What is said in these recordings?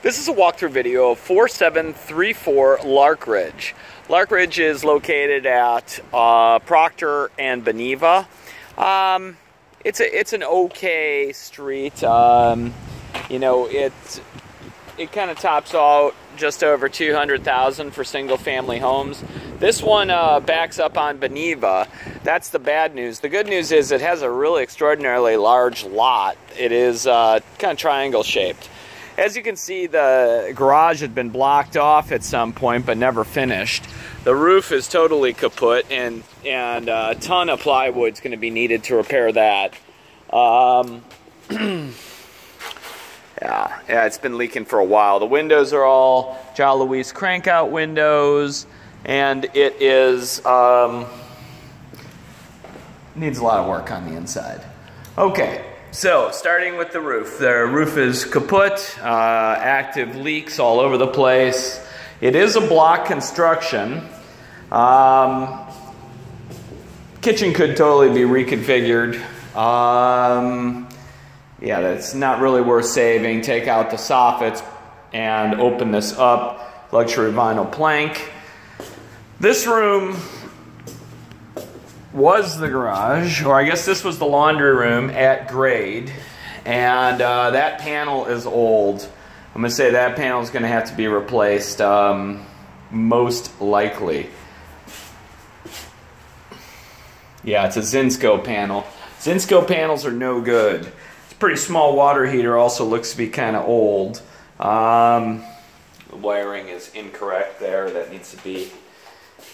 This is a walkthrough video of 4734 Lark Ridge. Lark Ridge is located at uh, Proctor and Beneva. Um, it's a it's an okay street. Um, you know, it it kind of tops out just over 200,000 for single family homes. This one uh, backs up on Beneva. That's the bad news. The good news is it has a really extraordinarily large lot. It is uh, kind of triangle shaped. As you can see, the garage had been blocked off at some point, but never finished. The roof is totally kaput, and, and a ton of plywood is going to be needed to repair that. Um, yeah, yeah, it's been leaking for a while. The windows are all jalousie crankout windows, and it is um, needs a lot of work on the inside. Okay, so, starting with the roof. The roof is kaput, uh, active leaks all over the place. It is a block construction. Um, kitchen could totally be reconfigured. Um, yeah, that's not really worth saving. Take out the soffits and open this up. Luxury vinyl plank. This room was the garage, or I guess this was the laundry room at grade, and uh, that panel is old. I'm going to say that panel is going to have to be replaced, um, most likely. Yeah, it's a Zinsco panel. Zinsco panels are no good. It's a pretty small water heater, also looks to be kind of old. Um, the wiring is incorrect there, that needs to be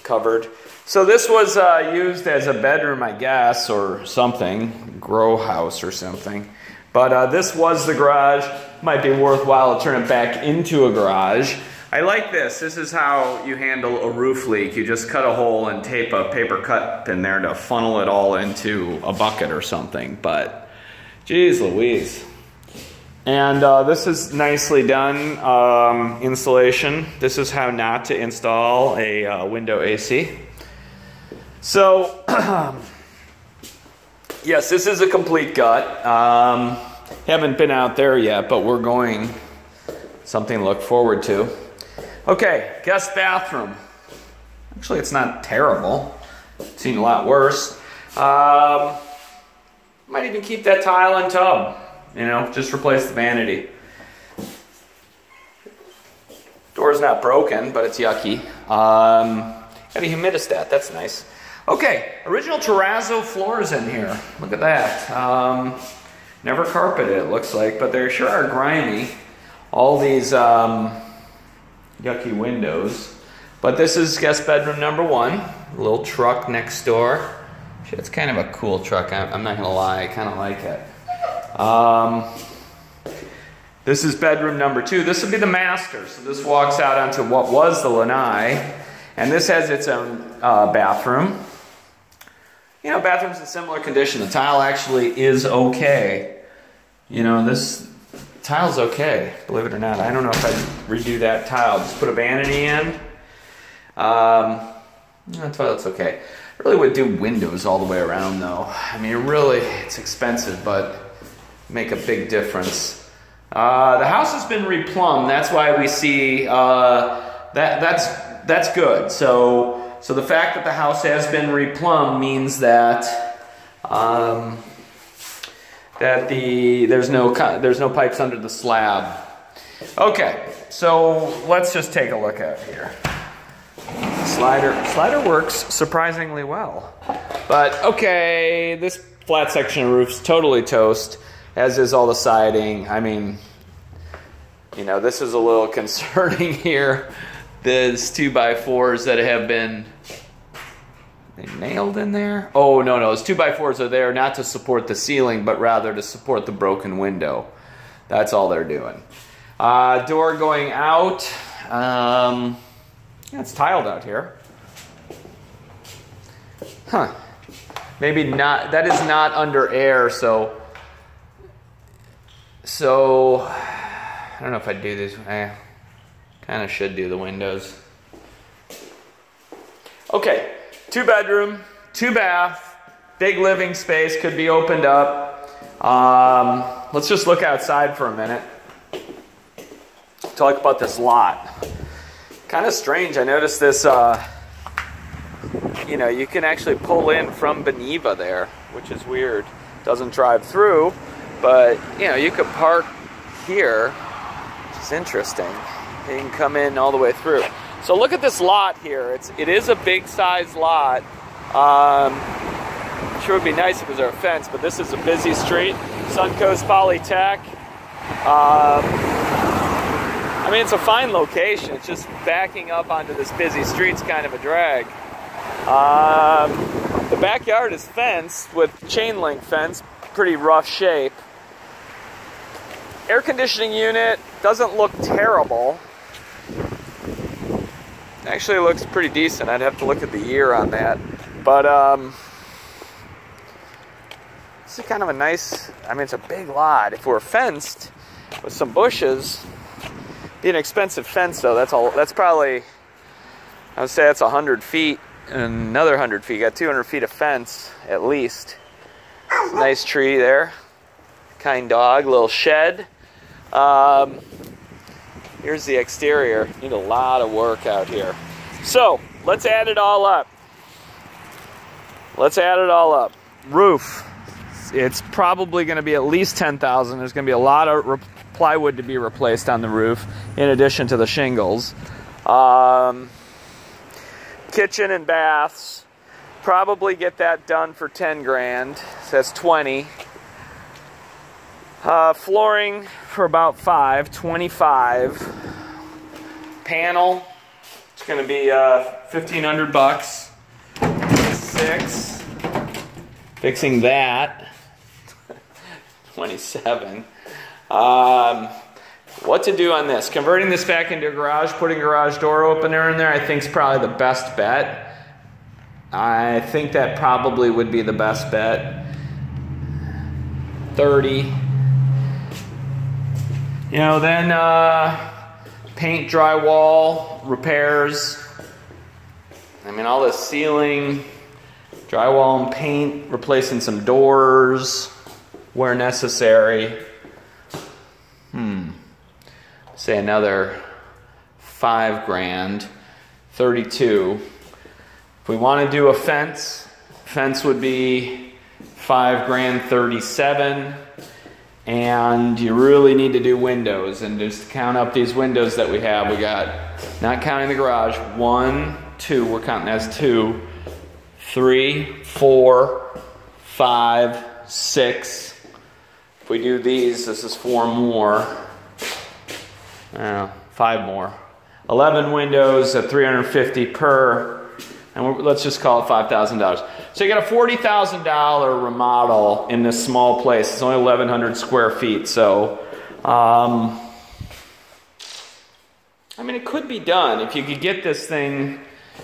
covered. So this was uh, used as a bedroom, I guess, or something, grow house or something. But uh, this was the garage. Might be worthwhile to turn it back into a garage. I like this. This is how you handle a roof leak. You just cut a hole and tape a paper cut in there to funnel it all into a bucket or something. But, geez Louise. And uh, this is nicely done um, installation. This is how not to install a uh, window AC. So, yes, this is a complete gut. Um, haven't been out there yet, but we're going. Something to look forward to. Okay, guest bathroom. Actually, it's not terrible. Seen a lot worse. Um, might even keep that tile and tub. You know, just replace the vanity. Door's not broken, but it's yucky. Um, got a humidistat, that's nice. Okay, original terrazzo floors in here. Look at that. Um, never carpeted, it looks like, but they sure are grimy. All these um, yucky windows. But this is guest bedroom number one. Little truck next door. It's kind of a cool truck. I'm not gonna lie, I kind of like it. Um, this is bedroom number two. This would be the master. So this walks out onto what was the lanai. And this has its own uh, bathroom. You know, bathroom's in similar condition. The tile actually is okay. You know, this tile's okay, believe it or not. I don't know if I'd redo that tile. Just put a vanity in. Um, the toilet's okay. I really would do windows all the way around though. I mean, really, it's expensive, but make a big difference. Uh, the house has been replumbed. That's why we see uh, that. That's that's good. So so the fact that the house has been replumbed means that um, that the there's no there's no pipes under the slab. Okay, so let's just take a look at here. Slider slider works surprisingly well, but okay, this flat section of roof's totally toast, as is all the siding. I mean, you know, this is a little concerning here. These two by fours that have been they nailed in there? Oh, no, no. Those 2x4s are there not to support the ceiling, but rather to support the broken window. That's all they're doing. Uh, door going out. Um, yeah, it's tiled out here. Huh. Maybe not. That is not under air, so... So... I don't know if I'd do this. I kind of should do the windows. Okay. Two bedroom, two bath, big living space could be opened up. Um, let's just look outside for a minute. talk about this lot. Kind of strange. I noticed this. Uh, you know, you can actually pull in from Beneva there, which is weird. Doesn't drive through, but you know, you could park here, which is interesting. You can come in all the way through. So look at this lot here. It's it is a big size lot. Um, sure would be nice if it was our fence, but this is a busy street. Suncoast Polytech. Um, I mean, it's a fine location. It's just backing up onto this busy street's kind of a drag. Um, the backyard is fenced with chain link fence, pretty rough shape. Air conditioning unit doesn't look terrible. Actually looks pretty decent. I'd have to look at the year on that. But um, this is kind of a nice, I mean, it's a big lot. If we're fenced with some bushes, be an expensive fence though. That's all, that's probably, I would say that's 100 feet and another 100 feet. Got 200 feet of fence at least. Nice tree there. Kind dog, little shed. Um, here's the exterior. Need a lot of work out here. So let's add it all up. Let's add it all up. Roof. It's probably going to be at least 10,000. There's going to be a lot of plywood to be replaced on the roof in addition to the shingles. Um, kitchen and baths. Probably get that done for 10 grand. That's 20. Uh, flooring for about five, 25. Panel, it's going to be uh, 1500 bucks. Six. Fixing that, 27. Um, what to do on this? Converting this back into a garage, putting a garage door opener in there, I think is probably the best bet. I think that probably would be the best bet. 30. You know, then uh, paint, drywall, repairs. I mean, all the ceiling, drywall and paint, replacing some doors where necessary. Hmm. Say another five grand, 32. If we want to do a fence, fence would be five grand, 37 and you really need to do windows and just count up these windows that we have. We got not counting the garage one two we're counting as two three four five six. If we do these this is four more. Five more. 11 windows at 350 per and let's just call it $5,000. So you got a $40,000 remodel in this small place. It's only 1,100 square feet. So, um, I mean, it could be done if you could get this thing.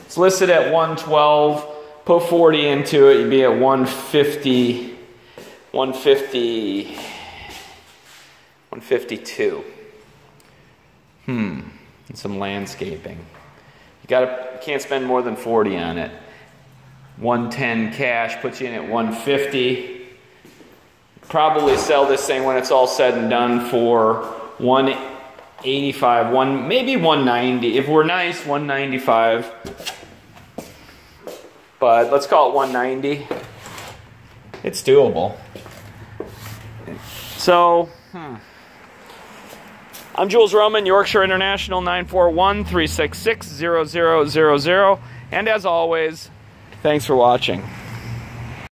It's listed at 112. Put 40 into it, you'd be at 150, 150, 152. Hmm, and some landscaping. Got can't spend more than 40 on it. 110 cash puts you in at 150. Probably sell this thing when it's all said and done for 185, one maybe 190. If we're nice, 195. But let's call it 190. It's doable. So, hmm. I'm Jules Roman, Yorkshire International 941 366 0000. And as always, thanks for watching.